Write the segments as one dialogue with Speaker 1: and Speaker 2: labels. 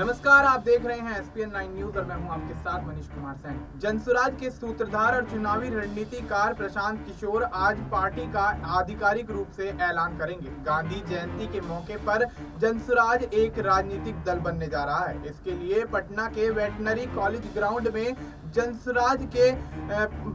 Speaker 1: नमस्कार, आप देख रहे हैं एसपीएन नाइन न्यूज़ और मैं हूँ आपके साथ मनीष कुमार सैन। जनसुराज के सूत्रधार और चुनावी रणनीतिकार प्रशांत किशोर आज पार्टी का आधिकारिक रूप से ऐलान करेंगे। गांधी जयंती के मौके पर जनसुराज एक राजनीतिक दल बनने जा रहा है। इसके लिए पटना के वेटनरी कॉलेज ग्राउंड में जनसुराज के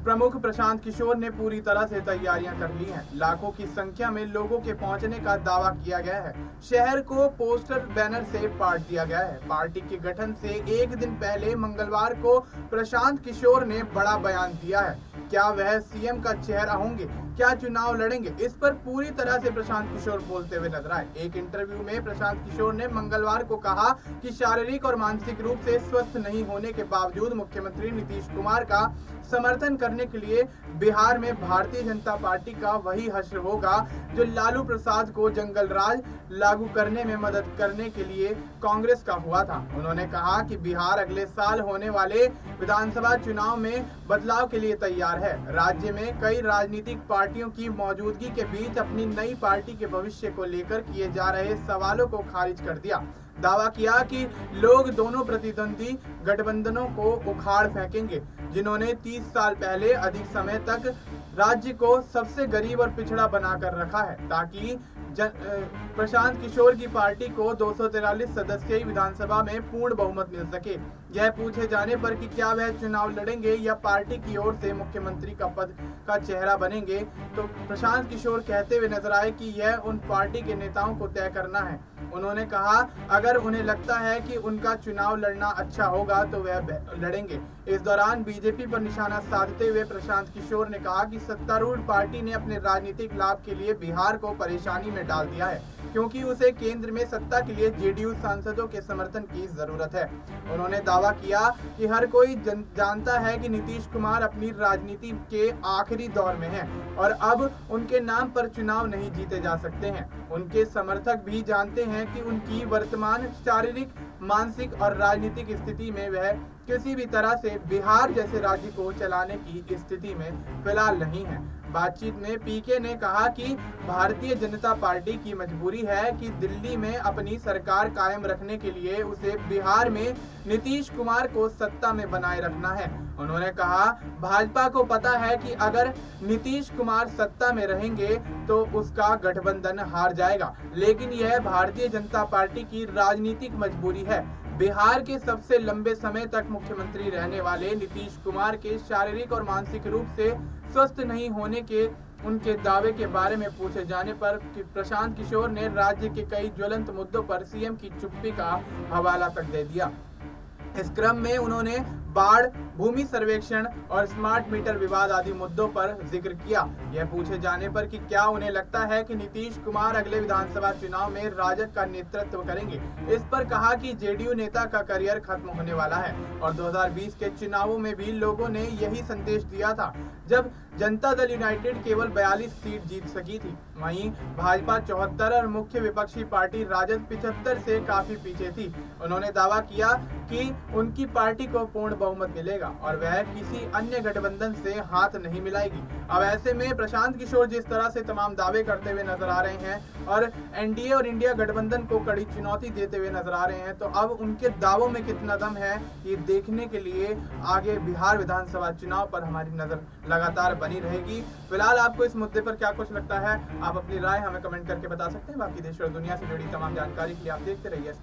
Speaker 1: प्रमुख प्रशांत किशोर ने पूरी तरह से तैयारियाँ कर ली हैं। लाखों की संख्या में लोगों के पहुँचने का दावा किया गया है। शहर को पोस्टर बैनर से पाट दिया गया है। पार्टी के गठन से एक दिन पहले मंगलवार को प्रशांत किशोर ने बड़ा बयान दिया है। क्या वह सीएम का चेहरा होंगे? क्या चुनाव लड़ेंगे? इस पर पूरी तरह से प्रशांत किशोर बोलते हुए नज़र आए। एक इंटरव्यू में प्रशांत किशोर ने मंगलवार को कहा कि शारीरिक और मानसिक रूप से स्वस्थ नहीं होने के बावजूद मुख्यमंत्री नीतीश कुमार का समर्थन करने के लिए बिहार में भारतीय जनता पार्टी का वही हश्र होगा, जो लालू प्रसाद को जंगल राज लागू करने में मदद करने के लिए कांग्रेस का हुआ था। उन्होंने कहा कि बिहार अगले साल होने वाले विधानसभा चुनाव में बदलाव के लिए तैयार है। राज्य में कई राजनीतिक पार्टियों की मौजूदगी के बीच अपनी नई पार्टी के भविष्य को लेकर किए जा रहे सवालों को खारिज कर दिया। दावा किया कि लोग दोनों प्रतिद्वंदी गठबंधनों को उखाड़ फेंकेंगे, जिन्होंने 30 साल पहले अधिक समय तक राज्य को सबसे गरीब और पिछड़ा बनाकर रखा है, ताकि प्रशांत किशोर की पार्टी को दो सदस्यीय विधानसभा में पूर्ण बहुमत मिल सके। यह पूछे जाने पर कि क्या वह चुनाव लड़ेंगे या पार्टी की ओर से मुख्यमंत्री का पद का चेहरा बनेंगे? तो प्रशांत किशोर कहते हुए नज़र आए कि यह उन पार्टी के नेताओं को तय करना है। उन्होंने कहा, अगर उन्हें लगता है कि उनका चुनाव लड़ना अच्छा होगा तो वह लड़ेंगे। इस दौरान बीजेपी पर निशाना साधते हुए प्रशांत किशोर ने कहा कि सत्तारूढ़ पार्टी ने अपने राजनीतिक लाभ के लिए बिहार को परेशानी में डाल दिया है क्योंकि उसे केंद्र में सत्ता के लिए जेडीयू सांसदों के समर्थन की ज़रूरत है। उन्होंने दावा किया कि हर कोई जन, जानता है कि नीतीश कुमार अपनी राजनीति के आखिरी दौर में हैं और अब उनके नाम पर चुनाव नहीं जीते जा सकते हैं। उनके समर्थक भी जानते हैं कि उनकी वर्तमान शारीरिक मानसिक और राजनीतिक स्थिति में वह किसी भी तरह से बिहार जैसे राज्य को चलाने की स्थिति में फ़िलहाल नहीं है। बातचीत में पीके ने कहा कि भारतीय जनता पार्टी की मजबूरी है कि दिल्ली में अपनी सरकार कायम रखने के लिए उसे बिहार में नीतीश कुमार को सत्ता में बनाए रखना है। उन्होंने कहा, भाजपा को पता है कि अगर नीतीश कुमार सत्ता में रहेंगे तो उसका गठबंधन हार जाएगा, लेकिन यह भारतीय जनता पार्टी की राजनीतिक मजबूरी है। बिहार के सबसे लंबे समय तक मुख्यमंत्री रहने वाले नीतीश कुमार के शारीरिक और मानसिक रूप से स्वस्थ नहीं होने के, उनके दावे के बारे में पूछे जाने पर प्रशांत किशोर ने राज्य के कई ज्वलंत मुद्दों पर सीएम की चुप्पी का हवाला तक दे दिया। इस क्रम में उन्होंने बाढ़, भूमि सर्वेक्षण और स्मार्ट मीटर विवाद आदि मुद्दों पर ज़िक्र किया। यह पूछे जाने पर कि क्या उन्हें लगता है कि नीतीश कुमार अगले विधानसभा चुनाव में राजद का नेतृत्व करेंगे? इस पर कहा कि जेडीयू नेता का करियर खत्म होने वाला है और 2020 के चुनावों में भी लोगों ने यही संदेश दिया था, जब जनता दल यूनाइटेड केवल 42 सीट जीत सकी थी। वहीं भाजपा चौहत्तर और मुख्य विपक्षी पार्टी राजद पिछहत्तर से काफ़ी पीछे थी। उन्होंने दावा किया कि उनकी पार्टी को पूर्ण बहुमत मिलेगा और वह किसी अन्य गठबंधन से हाथ नहीं मिलाएगी। अब ऐसे में प्रशांत किशोर जिस तरह से तमाम दावे करते हुए नज़र आ रहे हैं और एनडीए और इंडिया गठबंधन को कड़ी चुनौती देते हुए नज़र आ रहे हैं तो अब उनके दावों में कितना दम है, ये देखने के लिए आगे बिहार विधानसभा चुनाव पर हमारी नज़र लगातार बनी रहेगी। फ़िलहाल आपको इस मुद्दे पर क्या कुछ लगता है, आप अपनी राय हमें कमेंट करके बता सकते हैं। बाकी देश और दुनिया से जुड़ी तमाम जानकारी के लिए आप देखते रहिए